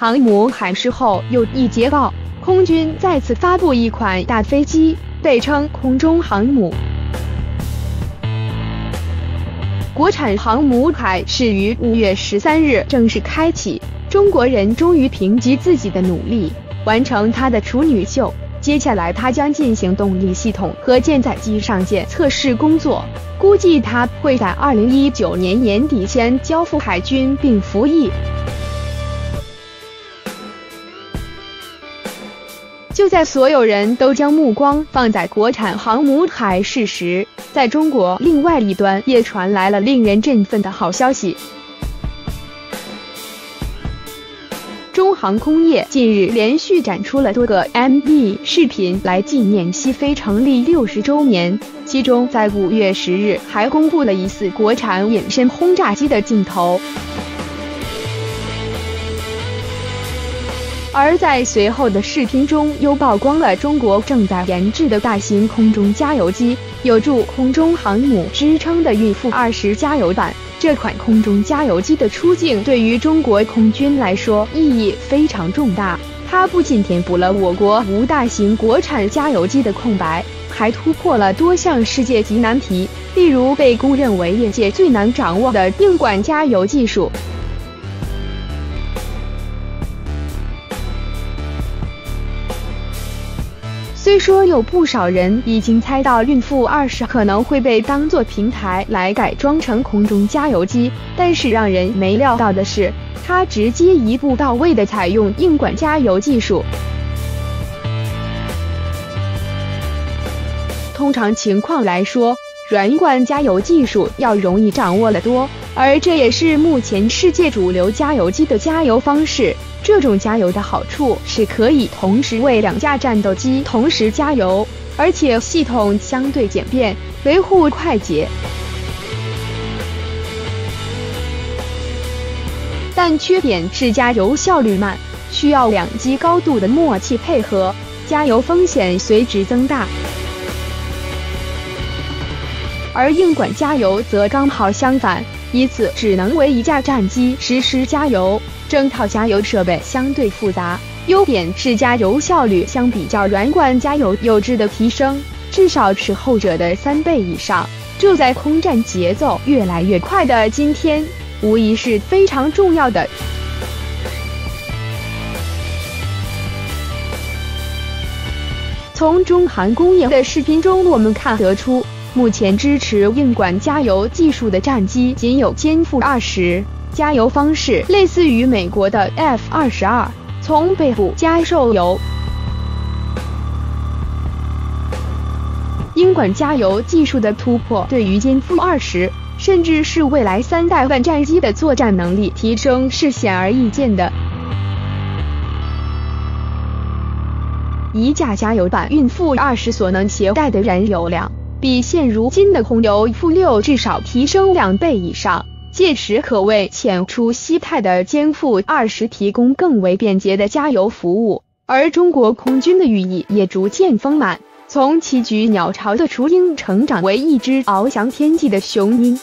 航母海试后又一捷报，空军再次发布一款大飞机，被称空中航母。国产航母海试于五月十三日正式开启，中国人终于凭借自己的努力完成它的处女秀。接下来，它将进行动力系统和舰载机上舰测试工作，估计它会在二零一九年年底前交付海军并服役。就在所有人都将目光放在国产航母海试时，在中国另外一端也传来了令人振奋的好消息。中航空业近日连续展出了多个 MV 视频来纪念西飞成立六十周年，其中在五月十日还公布了疑似国产隐身轰炸机的镜头。而在随后的视频中，又曝光了中国正在研制的大型空中加油机，有助空中航母支撑的运富二十加油版。这款空中加油机的出境对于中国空军来说意义非常重大。它不仅填补了我国无大型国产加油机的空白，还突破了多项世界级难题，例如被公认为业界最难掌握的硬管加油技术。虽说有不少人已经猜到孕妇二十可能会被当做平台来改装成空中加油机，但是让人没料到的是，它直接一步到位的采用硬管加油技术。通常情况来说，软管加油技术要容易掌握得多，而这也是目前世界主流加油机的加油方式。这种加油的好处是可以同时为两架战斗机同时加油，而且系统相对简便，维护快捷。但缺点是加油效率慢，需要两机高度的默契配合，加油风险随之增大。而硬管加油则刚好相反，一次只能为一架战机实施加油。整套加油设备相对复杂，优点是加油效率相比较软管加油有质的提升，至少是后者的三倍以上。这在空战节奏越来越快的今天，无疑是非常重要的。从中韩工业的视频中，我们看得出，目前支持硬管加油技术的战机仅有歼负二十。加油方式类似于美国的 F 二十二，从背部加受油。英管加油技术的突破，对于歼负二十，甚至是未来三代万战机的作战能力提升是显而易见的。一架加油版运负二十所能携带的燃油量，比现如今的空油负六至少提升两倍以上。届时可为浅出西太的歼负二十提供更为便捷的加油服务，而中国空军的羽翼也逐渐丰满，从棋局鸟巢的雏鹰成长为一只翱翔天际的雄鹰。